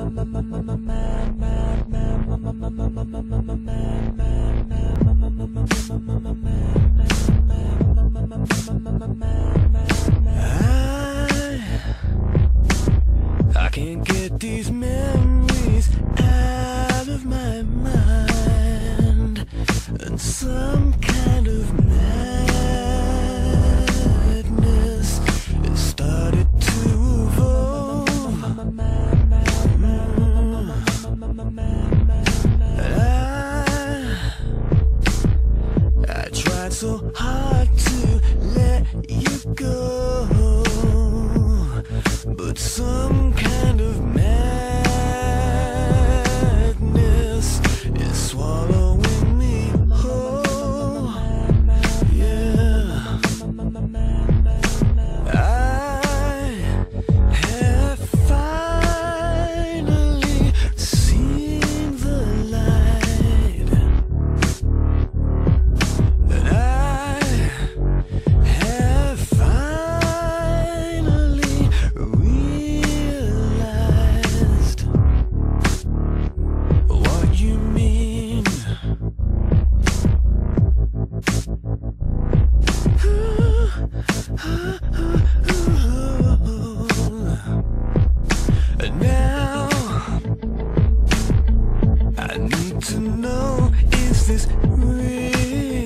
I can't get these memories out of my mind. And some kind of man know, is this real?